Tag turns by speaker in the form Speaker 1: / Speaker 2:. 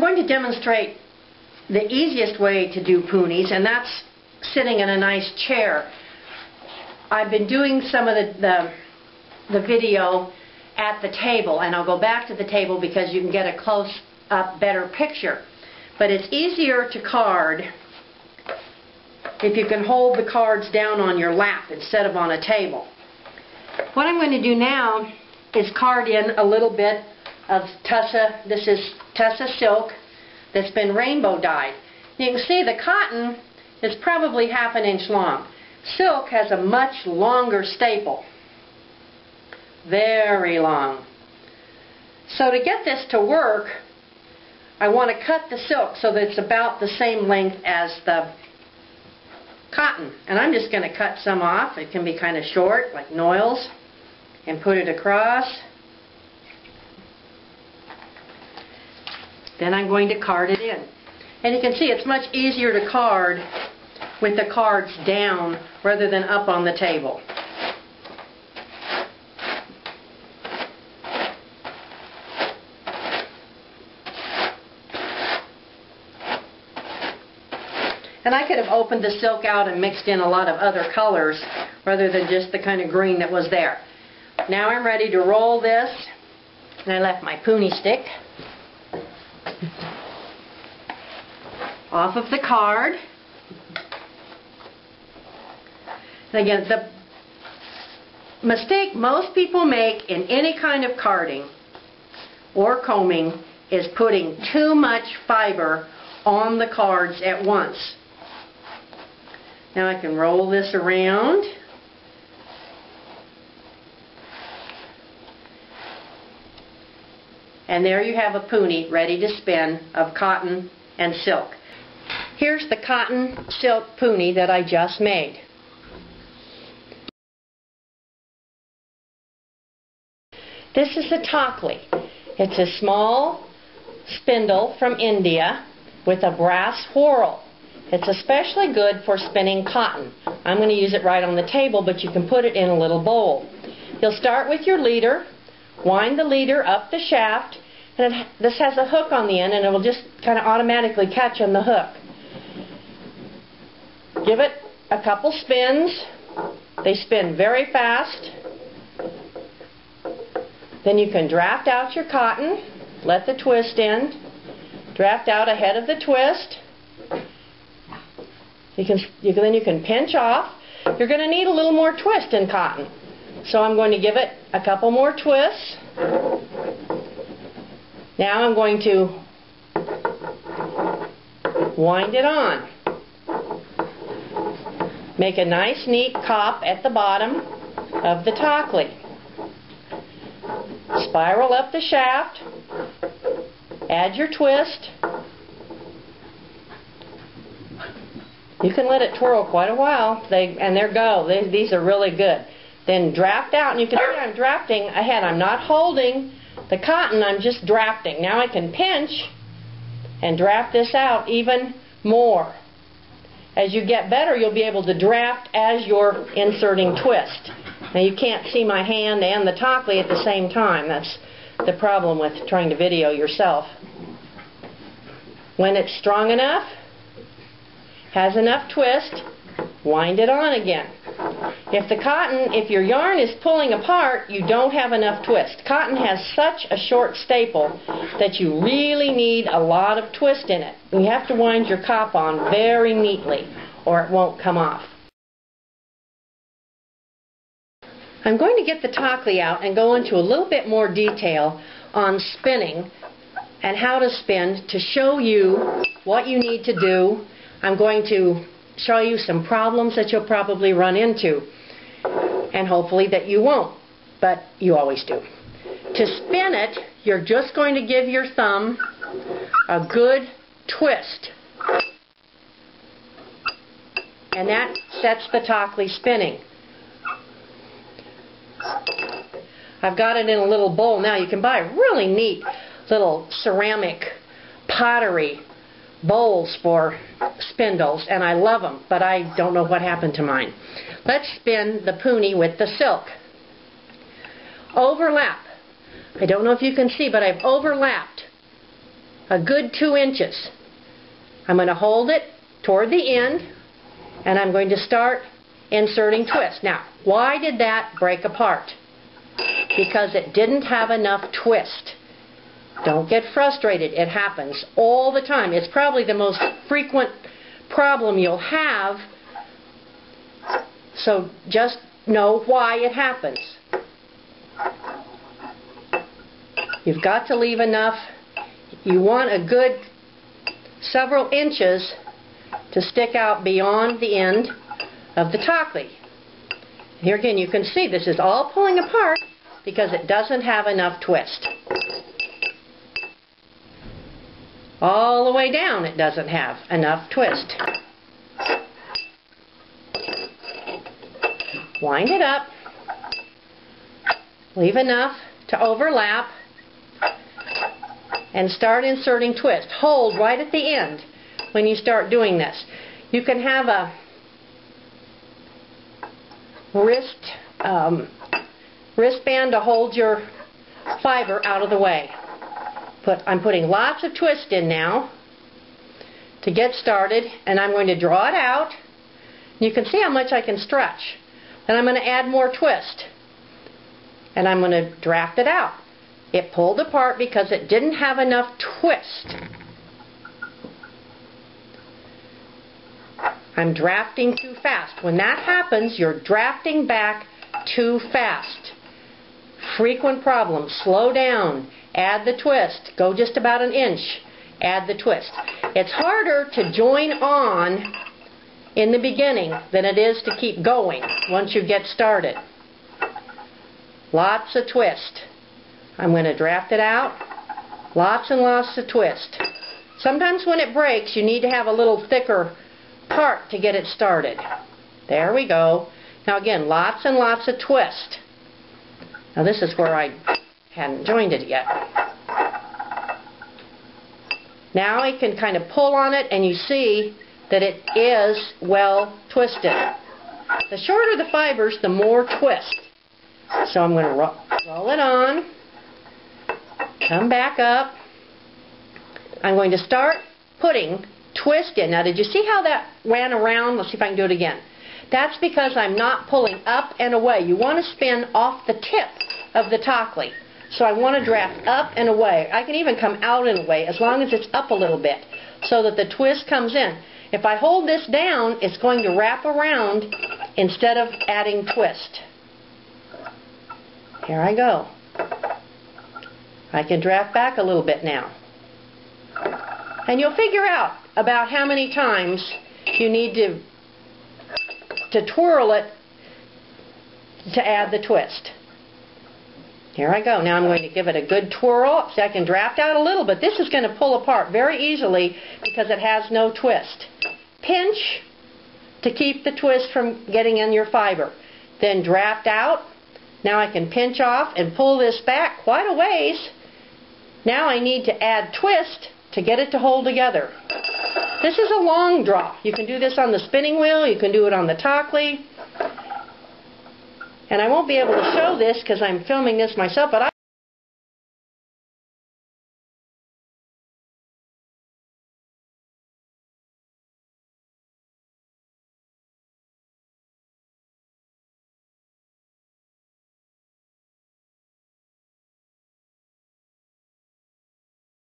Speaker 1: going to demonstrate the easiest way to do punis, and that's sitting in a nice chair. I've been doing some of the, the, the video at the table, and I'll go back to the table because you can get a close-up, better picture. But it's easier to card if you can hold the cards down on your lap instead of on a table. What I'm going to do now is card in a little bit of Tussa, this is Tussa silk that's been rainbow dyed. You can see the cotton is probably half an inch long. Silk has a much longer staple. Very long. So to get this to work, I want to cut the silk so that it's about the same length as the cotton. And I'm just going to cut some off. It can be kind of short, like noils, and put it across. Then I'm going to card it in. And you can see it's much easier to card with the cards down rather than up on the table. And I could have opened the silk out and mixed in a lot of other colors rather than just the kind of green that was there. Now I'm ready to roll this. And I left my puni stick off of the card. And again, the mistake most people make in any kind of carding or combing is putting too much fiber on the cards at once. Now I can roll this around. And there you have a puni ready to spin of cotton and silk. Here's the cotton silk puni that I just made. This is the Takli. It's a small spindle from India with a brass whorl. It's especially good for spinning cotton. I'm going to use it right on the table, but you can put it in a little bowl. You'll start with your leader wind the leader up the shaft, and it, this has a hook on the end, and it will just kind of automatically catch on the hook. Give it a couple spins. They spin very fast. Then you can draft out your cotton, let the twist in, draft out ahead of the twist. You can, you can, then you can pinch off. You're going to need a little more twist in cotton. So I'm going to give it a couple more twists. Now I'm going to wind it on. Make a nice neat cop at the bottom of the Takli. Spiral up the shaft. Add your twist. You can let it twirl quite a while. They and there go. They, these are really good. Then draft out, and you can see I'm drafting ahead. I'm not holding the cotton, I'm just drafting. Now I can pinch and draft this out even more. As you get better, you'll be able to draft as you're inserting twist. Now you can't see my hand and the Takli at the same time. That's the problem with trying to video yourself. When it's strong enough, has enough twist, wind it on again. If the cotton, if your yarn is pulling apart, you don't have enough twist. Cotton has such a short staple that you really need a lot of twist in it. You have to wind your cop on very neatly or it won't come off. I'm going to get the Takli out and go into a little bit more detail on spinning and how to spin to show you what you need to do. I'm going to show you some problems that you'll probably run into and hopefully that you won't, but you always do. To spin it, you're just going to give your thumb a good twist. And that sets the Takli spinning. I've got it in a little bowl now. You can buy really neat little ceramic pottery bowls for spindles, and I love them, but I don't know what happened to mine. Let's spin the puni with the silk. Overlap. I don't know if you can see, but I've overlapped a good two inches. I'm going to hold it toward the end and I'm going to start inserting twist. Now, why did that break apart? Because it didn't have enough twist. Don't get frustrated. It happens all the time. It's probably the most frequent problem you'll have. So just know why it happens. You've got to leave enough. You want a good several inches to stick out beyond the end of the Takli. Here again you can see this is all pulling apart because it doesn't have enough twist. All the way down it doesn't have enough twist. Wind it up. Leave enough to overlap and start inserting twist. Hold right at the end when you start doing this. You can have a wrist um, wristband to hold your fiber out of the way. Put, I'm putting lots of twist in now to get started and I'm going to draw it out. You can see how much I can stretch. Then I'm going to add more twist and I'm going to draft it out. It pulled apart because it didn't have enough twist. I'm drafting too fast. When that happens, you're drafting back too fast. Frequent problem. Slow down. Add the twist. Go just about an inch. Add the twist. It's harder to join on in the beginning than it is to keep going once you get started. Lots of twist. I'm going to draft it out. Lots and lots of twist. Sometimes when it breaks, you need to have a little thicker part to get it started. There we go. Now again, lots and lots of twist. Now this is where I hadn't joined it yet. Now I can kind of pull on it and you see that it is well twisted. The shorter the fibers, the more twist. So I'm going to ro roll it on, come back up. I'm going to start putting twist in. Now did you see how that ran around? Let's see if I can do it again. That's because I'm not pulling up and away. You want to spin off the tip of the Takli. So I want to draft up and away. I can even come out and away as long as it's up a little bit so that the twist comes in. If I hold this down, it's going to wrap around instead of adding twist. Here I go. I can draft back a little bit now. And you'll figure out about how many times you need to to twirl it to add the twist. Here I go. Now I'm going to give it a good twirl. See, I can draft out a little, but this is going to pull apart very easily because it has no twist. Pinch to keep the twist from getting in your fiber. Then draft out. Now I can pinch off and pull this back quite a ways. Now I need to add twist to get it to hold together. This is a long draw. You can do this on the spinning wheel, you can do it on the Takli. And I won't be able to show this because I'm filming this myself, but I